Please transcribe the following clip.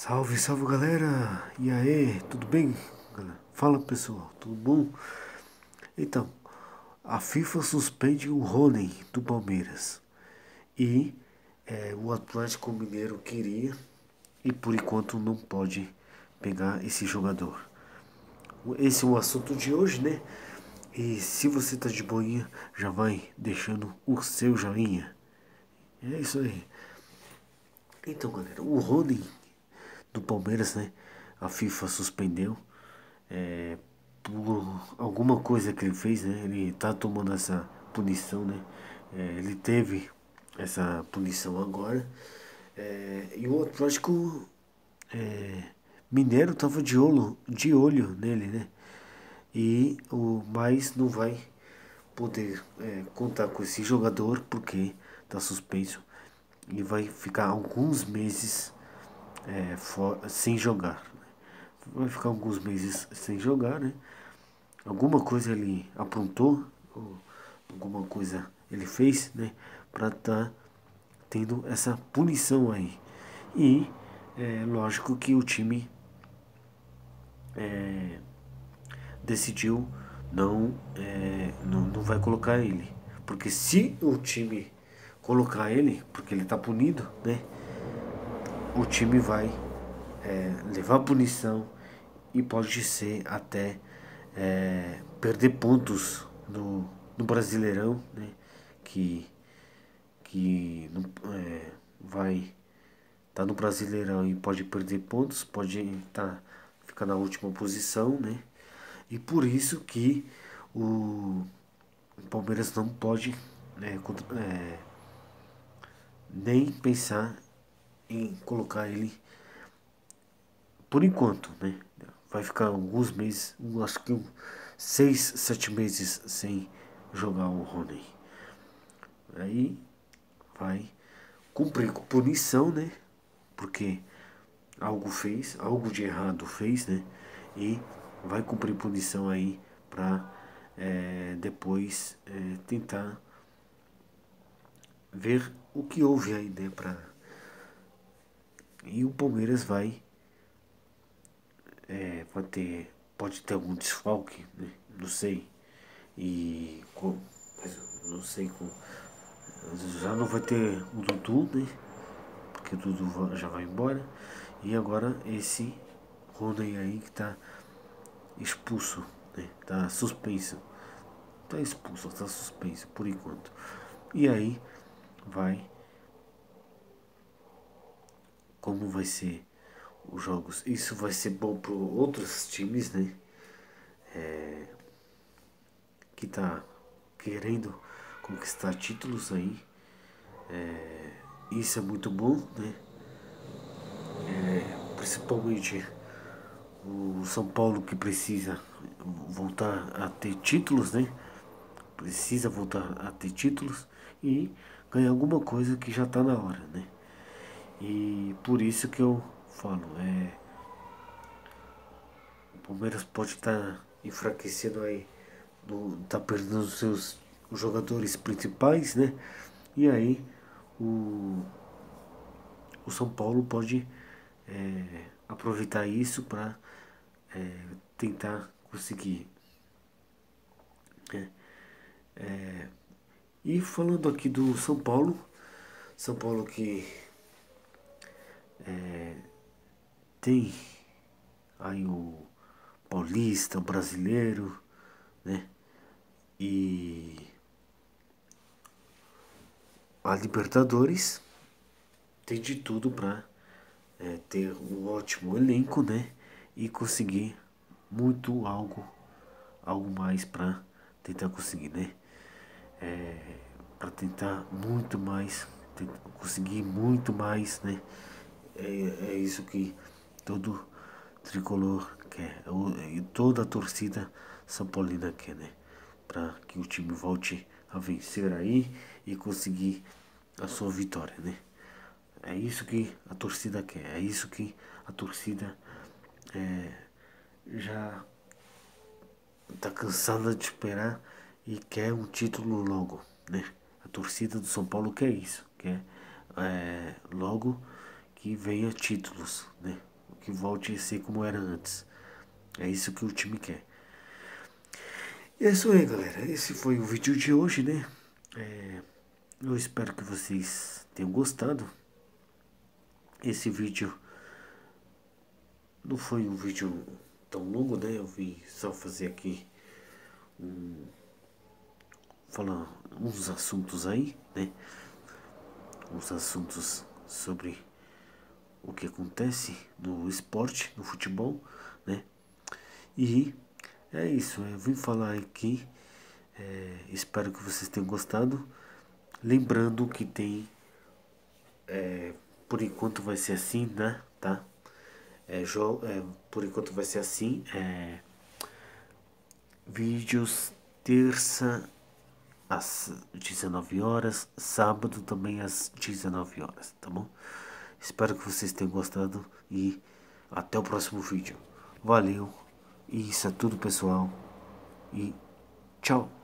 Salve, salve galera! E aí, tudo bem? Fala pessoal, tudo bom? Então, a FIFA suspende o Rony do Palmeiras e é, o Atlético Mineiro queria e por enquanto não pode pegar esse jogador. Esse é o assunto de hoje, né? E se você tá de boinha, já vai deixando o seu joinha. É isso aí. Então, galera, o Rony do Palmeiras, né? A FIFA suspendeu é, por alguma coisa que ele fez, né? Ele tá tomando essa punição, né? É, ele teve essa punição agora. É, e o Atlético é, Mineiro tava de olho, de olho nele, né? E o mais não vai poder é, contar com esse jogador porque tá suspenso e vai ficar alguns meses é, for, sem jogar. Vai ficar alguns meses sem jogar, né? Alguma coisa ele aprontou, alguma coisa ele fez, né? Para tá tendo essa punição aí. E é lógico que o time é, decidiu não, é, não, não vai colocar ele. Porque se o time colocar ele, porque ele está punido, né? O time vai é, levar punição e pode ser até é, perder pontos no, no Brasileirão, né? Que, que é, vai tá no Brasileirão e pode perder pontos, pode tá, ficar na última posição, né? E por isso que o Palmeiras não pode né, é, nem pensar em colocar ele por enquanto, né? Vai ficar alguns meses, acho que seis, sete meses sem jogar o Rony. Aí vai cumprir com punição, né? Porque algo fez, algo de errado fez, né? E vai cumprir punição aí para é, depois é, tentar ver o que houve aí, né, pra... E o Palmeiras vai é, pode ter pode ter algum desfalque, né? Não sei. E com, não sei com já não vai ter o Dudu, né? Porque o Dudu já vai embora. E agora esse Rony aí que tá expulso, né? Tá suspenso. Tá expulso, tá suspenso por enquanto. E aí vai como vai ser os jogos. Isso vai ser bom para outros times, né? É, que tá querendo conquistar títulos aí. É, isso é muito bom, né? É, principalmente o São Paulo que precisa voltar a ter títulos, né? Precisa voltar a ter títulos e ganhar alguma coisa que já está na hora, né? E por isso que eu falo, é. O Palmeiras pode estar tá enfraquecendo aí, tá perdendo os seus jogadores principais, né? E aí o, o São Paulo pode é, aproveitar isso para é, tentar conseguir. Né? É, e falando aqui do São Paulo, São Paulo que é, tem aí o paulista, o brasileiro, né? E a Libertadores tem de tudo para é, ter um ótimo elenco, né? E conseguir muito algo, algo mais para tentar conseguir, né? é, para tentar muito mais, tentar conseguir muito mais, né? É, é isso que todo tricolor quer, e toda a torcida São Paulina quer, né? Para que o time volte a vencer aí e conseguir a sua vitória, né? É isso que a torcida quer, é isso que a torcida é, já está cansada de esperar e quer um título logo, né? A torcida do São Paulo quer isso, quer é, logo que venha títulos, né? que volte a ser como era antes. É isso que o time quer. E é isso aí, galera. Esse foi o vídeo de hoje, né? É, eu espero que vocês tenham gostado. Esse vídeo não foi um vídeo tão longo, né? Eu vim só fazer aqui um, falar uns assuntos aí, né? Uns assuntos sobre o que acontece no esporte, no futebol, né? E é isso, eu vim falar aqui, é, espero que vocês tenham gostado. Lembrando que tem, é, por enquanto vai ser assim, né? Tá? É, é, por enquanto vai ser assim. É, vídeos terça às 19 horas, sábado também às 19 horas, tá bom? Espero que vocês tenham gostado e até o próximo vídeo. Valeu, e isso é tudo pessoal e tchau!